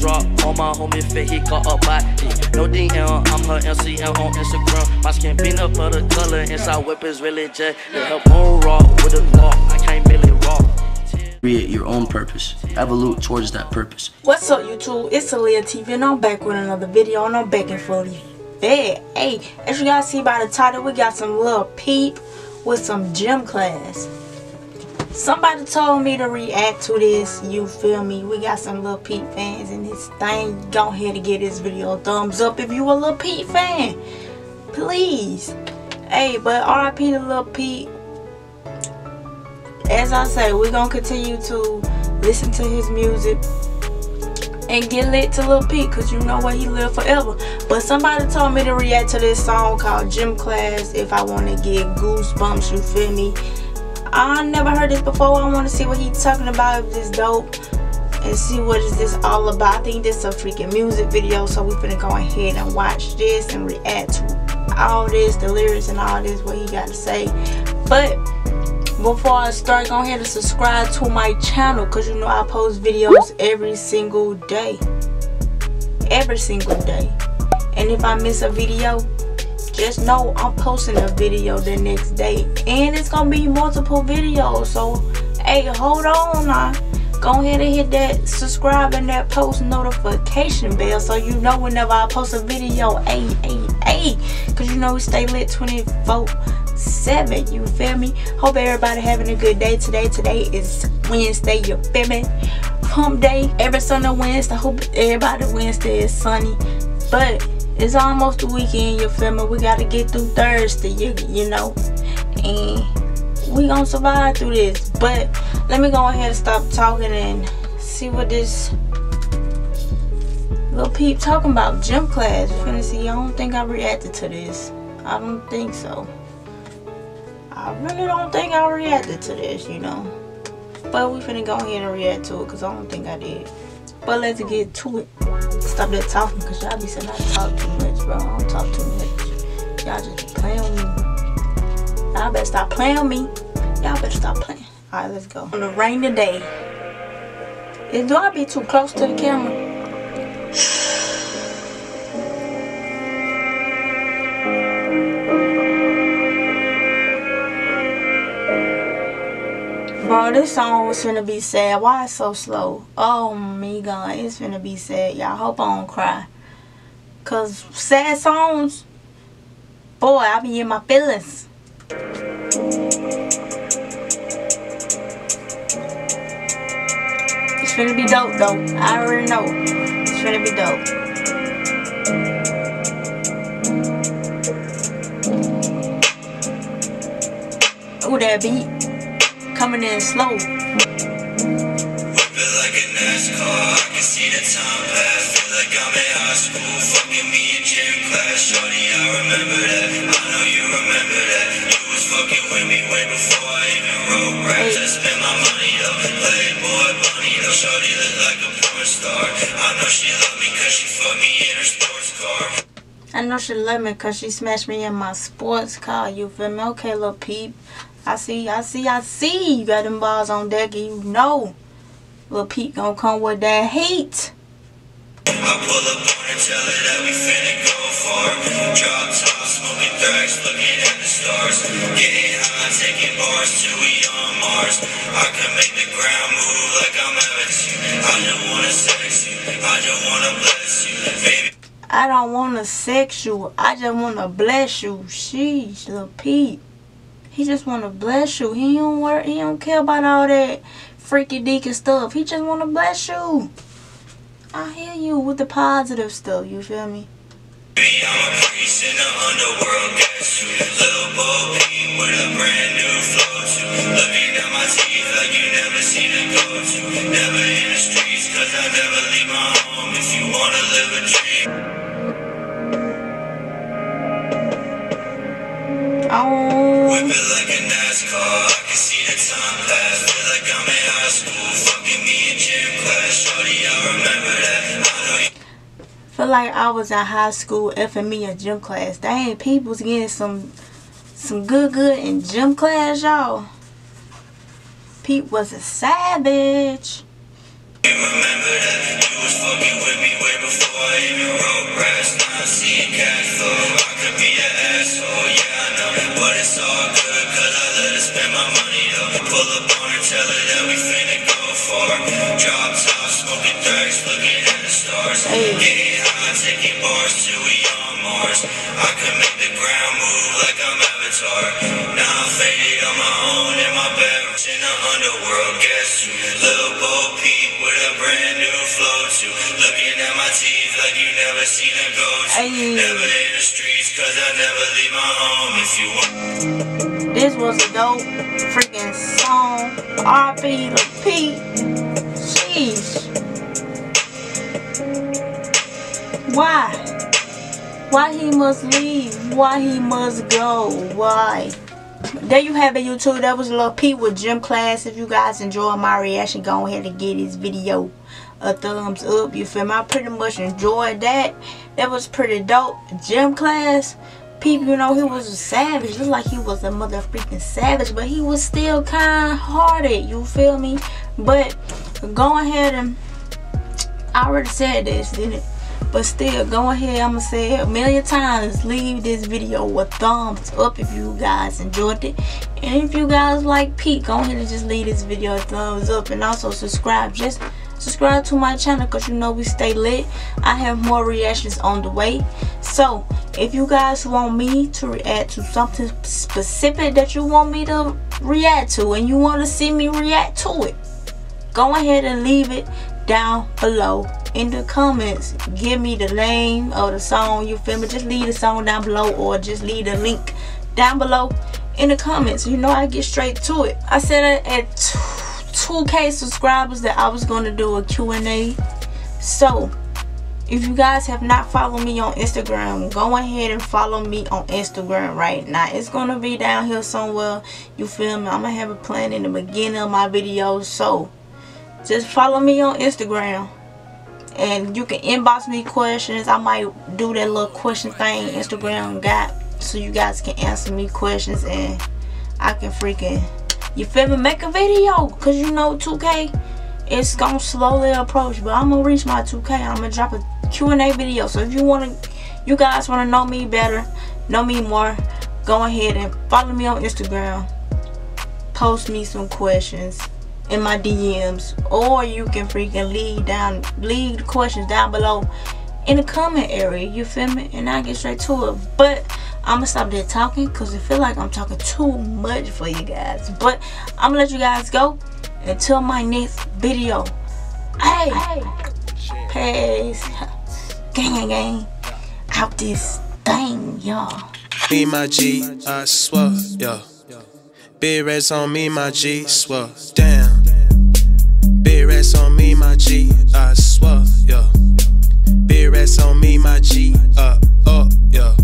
drop. On my homie fit, he got up by No DM, I'm her MCM on Instagram. My skin peanut butter color, inside whip is really jet. Let her bone rock with a rock. I can't really rock. Create your own purpose. Evolute towards that purpose. What's up, YouTube? It's Aaliyah TV, and I'm back with another video, and I'm back and fully fed. Hey, as you guys see by the title, we got some Lil Peep with some gym class. Somebody told me to react to this, you feel me? We got some Lil Peep fans in this thing. Go ahead and give this video a thumbs up if you a Lil Peep fan. Please. Hey, but RIP to Lil Peep. As I say, we're to continue to listen to his music and get lit to Lil Peep because you know what he live forever. But somebody told me to react to this song called Gym Class if I want to get goosebumps, you feel me? I never heard this before. I want to see what he's talking about. If this dope and see what is this all about. I think this is a freaking music video. So we finna go ahead and watch this and react to all this, the lyrics and all this, what he got to say. But before I start, go ahead and subscribe to my channel because you know I post videos every single day. Every single day. And if I miss a video, just know I'm posting a video the next day. And it's gonna be multiple videos so hey hold on now go ahead and hit that subscribe and that post notification bell so you know whenever I post a video. Hey hey hey because you know we stay lit 24 7 you feel me? Hope everybody having a good day today. Today is Wednesday you feel me? Hump day every Sunday Wednesday. Hope everybody Wednesday is sunny. But it's almost the weekend, you feel me? We gotta get through Thursday, you, you know? And we gonna survive through this. But let me go ahead and stop talking and see what this Lil Peep talking about. Gym class. Finna see, I don't think I reacted to this. I don't think so. I really don't think I reacted to this, you know? But we finna go ahead and react to it because I don't think I did. But let's get to it. Stop that talking because y'all be saying I talk too much, bro. I don't talk too much. Y'all just be playing with me. Y'all better stop playing with me. Y'all better stop playing. Alright, let's go. On a rainy day. Do I be too close to the camera? Bro, this song was finna be sad. Why it's so slow? Oh me god, it's finna be sad. Y'all hope I don't cry. Cause sad songs, boy, I be in my feelings. It's finna be dope though. I already know. It's finna be dope. Ooh, that beat coming in slow. I can see the time pass. Feel like I'm in high school, fucking me in gym class. Shorty, I remember that. I know you remember that. You was fucking with me way before I even wrote raps. I spent my money up, playboy bunny though. Shorty look like a porn star. I know she love me cause she fucked me in her sports car. I know she love me cause she smashed me in my sports car. You feel me? Okay, Lil Peep. I see, I see, I see. You got them balls on deck and you know Lil Peep gonna come with that heat. I pull up on her, tell her that we finna go far. Drop top, smoking thrax, looking at the stars. Getting high, taking bars till we on Mars. I can make the ground move like I'm LSU. I don't wanna sex you, I just wanna bless you, baby. I don't wanna sex you, I just wanna bless you. Sheesh, Lil Peep. He just want to bless you. He don't. He don't care about all that freaky deaky stuff. He just want to bless you. I hear you with the positive stuff. You feel me? Feel like I was at high school FME me in gym class. Dang, people's getting some some good good in gym class, y'all. Pete was a savage. Pull up I can make the ground move like I'm Avatar. Now I'm faded on my own in my barracks in the underworld. Guess who? Little Bo Peep with a brand new flow too. Looking at my teeth like you never seen a ghost. Hey. Never in the streets cause I never leave my home. If you want. This was a dope freaking song. RP to P. Sheesh. Why? Why he must leave? Why he must go? Why? There you have it, YouTube. That was a little P with Gym Class. If you guys enjoyed my reaction, go ahead and give this video a thumbs up. You feel me? I pretty much enjoyed that. That was pretty dope. Gym Class people, you know, he was a savage. Looked like he was a mother freaking savage, but he was still kind hearted. You feel me? But go ahead and I already said this, didn't it? But still, go ahead. I'm gonna say a million times. Leave this video a thumbs up if you guys enjoyed it. And if you guys like Pete, go ahead and just leave this video a thumbs up. And also subscribe. Just subscribe to my channel because you know we stay lit. I have more reactions on the way. So, if you guys want me to react to something specific that you want me to react to and you want to see me react to it, go ahead and leave it down below in the comments. Give me the name of the song, you feel me? Just leave the song down below or just leave the link down below in the comments. You know I get straight to it. I said at 2k subscribers that I was going to do a Q&A. So, if you guys have not followed me on Instagram, go ahead and follow me on Instagram right now. It's going to be down here somewhere. You feel me? I'm to have a plan in the beginning of my videos. So, just follow me on Instagram. And you can inbox me questions. I might do that little question thing Instagram got. So you guys can answer me questions and I can freaking, you feel me, make a video. Because you know 2K, it's to slowly approach. But I'm to reach my 2K. I'm to drop a Q&A video. So if you want to, you guys want to know me better, know me more, go ahead and follow me on Instagram. Post me some questions in my DMs, or you can freaking leave down, leave the questions down below in the comment area. You feel me? And I get straight to it. But I'm gonna stop there talking because I feel like I'm talking too much for you guys. But I'm gonna let you guys go until my next video. Hey, peace gang gang out this thing, y'all. Me, my G, I swear, yeah. Big rats on me, my G, swear, damn. Big rats on me, my G, I swear, yeah. Big rats on me, my G, uh, uh, yeah.